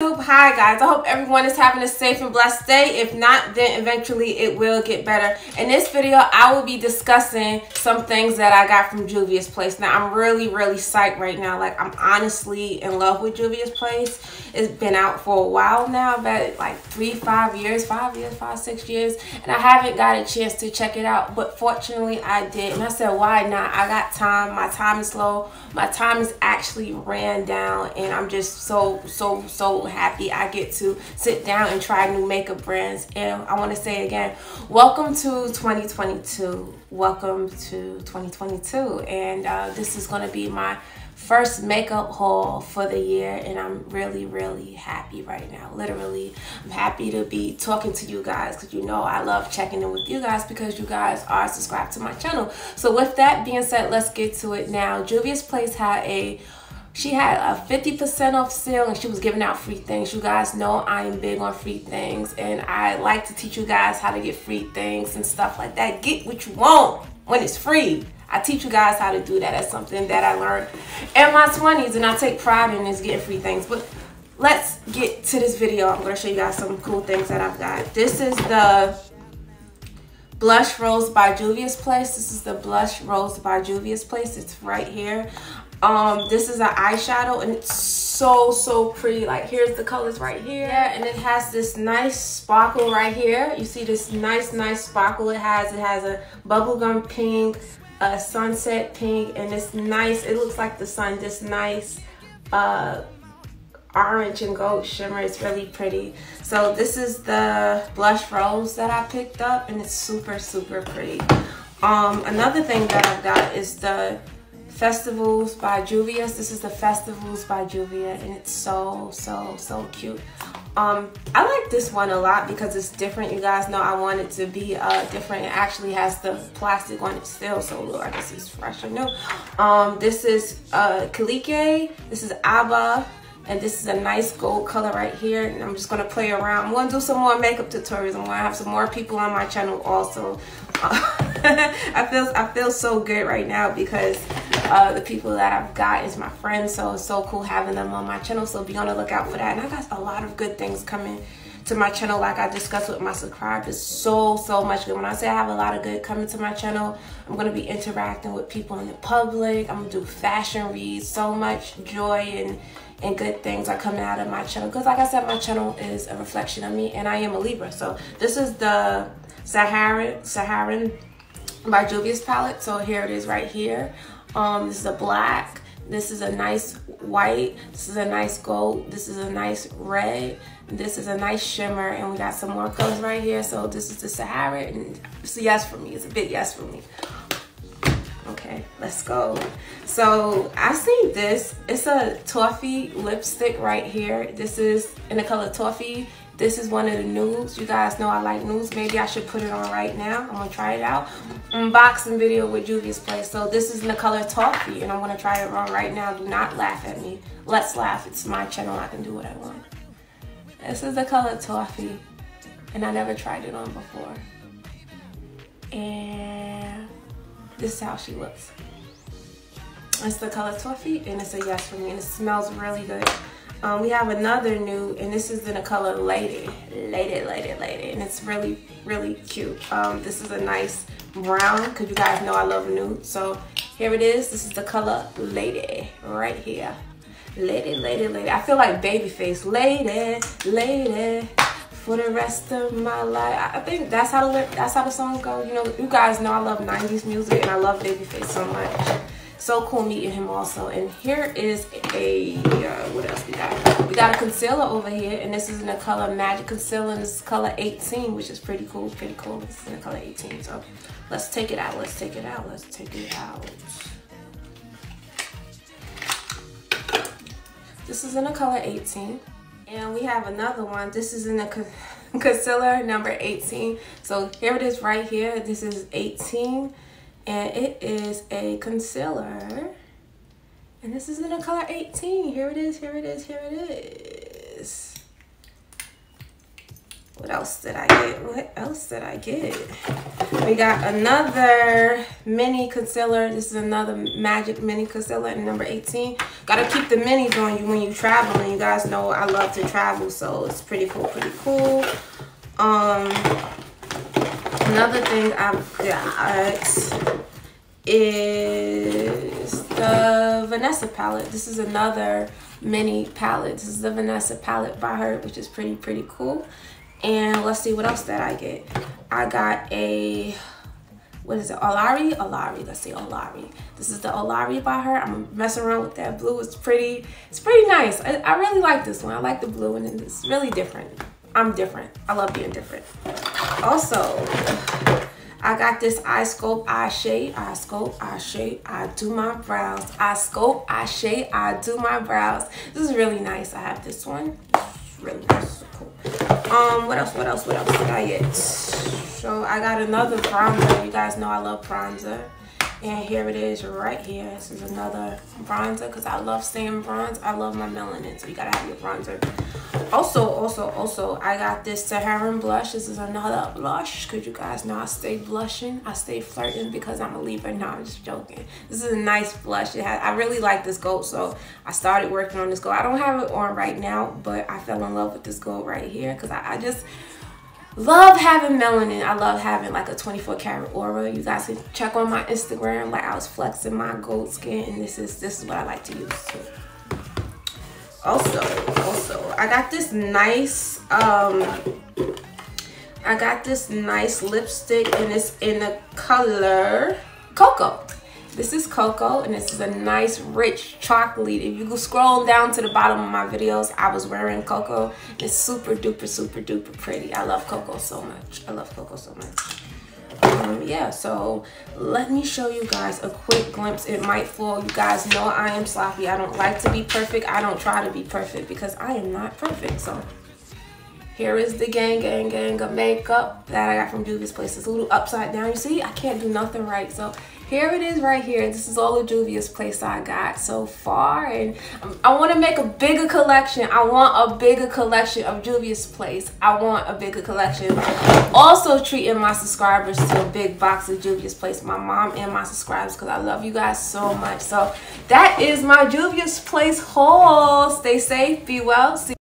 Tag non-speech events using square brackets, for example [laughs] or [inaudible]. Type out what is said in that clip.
Hi guys, I hope everyone is having a safe and blessed day. If not, then eventually it will get better. In this video, I will be discussing some things that I got from Juvia's Place. Now, I'm really, really psyched right now. Like, I'm honestly in love with Juvia's Place. It's been out for a while now, about like three, five years, five years, five, six years. And I haven't got a chance to check it out, but fortunately I did. And I said, why not? I got time. My time is low. My time is actually ran down and I'm just so, so, so happy I get to sit down and try new makeup brands. And I want to say again, welcome to 2022. Welcome to 2022. And uh, this is going to be my first makeup haul for the year and I'm really really happy right now literally I'm happy to be talking to you guys because you know I love checking in with you guys because you guys are subscribed to my channel so with that being said let's get to it now Juvia's Place had a she had a 50% off sale and she was giving out free things. You guys know I am big on free things and I like to teach you guys how to get free things and stuff like that. Get what you want when it's free. I teach you guys how to do that. That's something that I learned in my 20s and I take pride in is getting free things. But let's get to this video. I'm to show you guys some cool things that I've got. This is the Blush Rose by Juvia's Place. This is the Blush Rose by Juvia's Place. It's right here. Um, this is an eyeshadow and it's so, so pretty. Like here's the colors right here. Yeah, and it has this nice sparkle right here. You see this nice, nice sparkle it has. It has a bubblegum pink, a sunset pink, and it's nice. It looks like the sun, this nice uh, orange and gold shimmer. It's really pretty. So this is the blush rose that I picked up and it's super, super pretty. Um, another thing that I've got is the Festivals by Juvia's. This is the Festivals by Juvia and it's so, so, so cute. Um, I like this one a lot because it's different. You guys know I want it to be uh, different. It actually has the plastic on it still, so I guess it's fresh and new. Um, this is uh, Kalike. This is Abba. And this is a nice gold color right here. And I'm just to play around. I'm to do some more makeup tutorials. I'm to have some more people on my channel also. [laughs] I feel I feel so good right now because uh, the people that I've got is my friends. So it's so cool having them on my channel. So be on the lookout for that. And I got a lot of good things coming to my channel like I discussed with my subscribers so so much good when I say I have a lot of good coming to my channel I'm gonna be interacting with people in the public I'm gonna do fashion reads so much joy and and good things are coming out of my channel because like I said my channel is a reflection of me and I am a Libra so this is the Saharan Saharan by Juvia's palette so here it is right here um this is a black this is a nice white this is a nice gold this is a nice red this is a nice shimmer and we got some more colors right here. So this is the Sahara and it's a yes for me. It's a big yes for me. Okay, let's go. So I see this. It's a toffee lipstick right here. This is in the color toffee. This is one of the nudes. You guys know I like nudes. Maybe I should put it on right now. I'm gonna try it out. Unboxing video with Juvia's Place. So this is in the color toffee and I'm gonna try it on right now. Do not laugh at me. Let's laugh. It's my channel. I can do what I want. This is the color Toffee, and I never tried it on before. And this is how she looks. It's the color Toffee, and it's a yes for me, and it smells really good. Um, we have another nude, and this is in the color Lady. Lady, Lady, Lady, and it's really, really cute. Um, this is a nice brown, because you guys know I love nude. So here it is. This is the color Lady right here. Lady, lady, lady. I feel like Babyface. Lady, lady. For the rest of my life. I think that's how the that's how the song goes. You know, you guys know I love 90s music and I love Babyface so much. So cool meeting him also. And here is a, uh, got? A concealer over here. And this is in the color Magic Concealer. And this is color 18, which is pretty cool. Pretty cool. This is in the color 18. So let's take it out. Let's take it out. Let's take it out. This is in the color 18. And we have another one. This is in the [laughs] concealer number 18. So here it is right here. This is 18. And it is a concealer. And this is in the color 18. Here it is, here it is, here it is. what else did I get? What else did I get? We got another mini concealer. This is another Magic Mini Concealer in number 18. Gotta keep the minis on you when you travel. And you guys know I love to travel, so it's pretty cool, pretty cool. Um, another thing I've got is Vanessa palette. This is another mini palette. This is the Vanessa palette by her, which is pretty, pretty cool. And let's see what else that I get. I got a, what is it, Olari? Olari, let's see, Olari. This is the Olari by her. I'm messing around with that blue. It's pretty, it's pretty nice. I, I really like this one. I like the blue and it's really different. I'm different. I love being different. Also, I got this eye scope, eye shade, eye scope, eye shade, I do my brows, eye scope, eye shade, I do my brows. This is really nice. I have this one. really nice. Cool. Um, what else, what else, what else did I get? So I got another bronzer. You guys know I love bronzer. And here it is right here. This is another bronzer because I love staying bronze. I love my melanin, so you gotta have your bronzer. Also, also, also, I got this Saharan blush. This is another blush because you guys know I stay blushing. I stay flirting because I'm a Libra. No, I'm just joking. This is a nice blush. It has, I really like this gold, so I started working on this gold. I don't have it on right now, but I fell in love with this gold right here because I, I just love having melanin. I love having like a 24 karat aura. You guys can check on my Instagram. Like I was flexing my gold skin and this is this is what I like to use too. Also, also, I got this nice um I got this nice lipstick and it's in the color Cocoa. This is Cocoa and this is a nice rich chocolate. If you go scroll down to the bottom of my videos, I was wearing Cocoa. It's super duper, super duper pretty. I love Cocoa so much. I love Cocoa so much. Um, yeah, so let me show you guys a quick glimpse. It might fall. You guys know I am sloppy. I don't like to be perfect. I don't try to be perfect because I am not perfect. So here is the gang, gang, gang of makeup that I got from Juvia's Place. It's a little upside down. You see, I can't do nothing right. So here it is right here. This is all the Juvia's Place I got so far. And um, I want to make a bigger collection. I want a bigger collection of Juvia's Place. I want a bigger collection. Also treating my subscribers to a big box of Juvia's Place. My mom and my subscribers because I love you guys so much. So that is my Juvia's Place haul. Stay safe. Be well. See